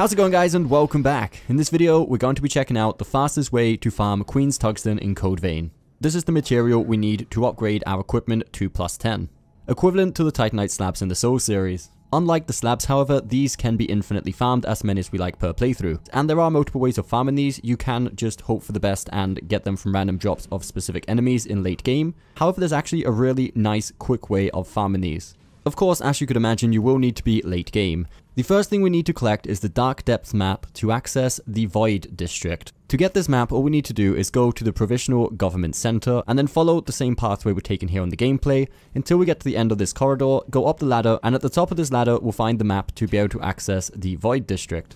How's it going guys and welcome back. In this video we're going to be checking out the fastest way to farm Queen's Tungsten in Code Vein. This is the material we need to upgrade our equipment to plus 10. Equivalent to the Titanite slabs in the Soul series. Unlike the slabs however, these can be infinitely farmed as many as we like per playthrough. And there are multiple ways of farming these, you can just hope for the best and get them from random drops of specific enemies in late game. However, there's actually a really nice quick way of farming these. Of course, as you could imagine, you will need to be late game. The first thing we need to collect is the Dark Depths map to access the Void District. To get this map, all we need to do is go to the Provisional Government Center and then follow the same pathway we're taking here in the gameplay until we get to the end of this corridor, go up the ladder, and at the top of this ladder we'll find the map to be able to access the Void District.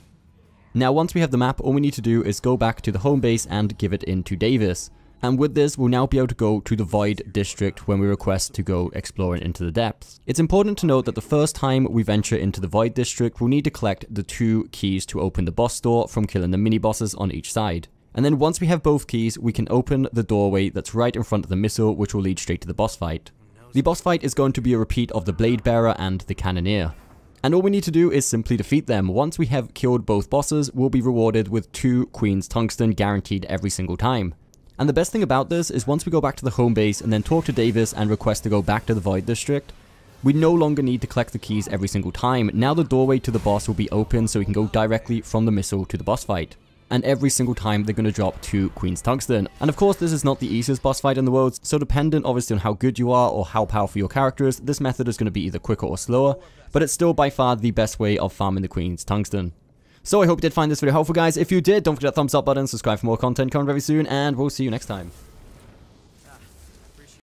Now once we have the map, all we need to do is go back to the home base and give it in to Davis. And with this, we'll now be able to go to the Void District when we request to go exploring into the depths. It's important to note that the first time we venture into the Void District, we'll need to collect the two keys to open the boss door from killing the mini-bosses on each side. And then once we have both keys, we can open the doorway that's right in front of the missile, which will lead straight to the boss fight. The boss fight is going to be a repeat of the Blade Bearer and the Cannoneer. And all we need to do is simply defeat them. Once we have killed both bosses, we'll be rewarded with two Queen's Tungsten guaranteed every single time. And the best thing about this is once we go back to the home base and then talk to Davis and request to go back to the Void District, we no longer need to collect the keys every single time. Now the doorway to the boss will be open so we can go directly from the missile to the boss fight. And every single time they're going to drop two Queen's Tungsten. And of course this is not the easiest boss fight in the world, so dependent obviously on how good you are or how powerful your character is, this method is going to be either quicker or slower, but it's still by far the best way of farming the Queen's Tungsten. So I hope you did find this video helpful guys. If you did, don't forget that thumbs up button, subscribe for more content coming very soon, and we'll see you next time.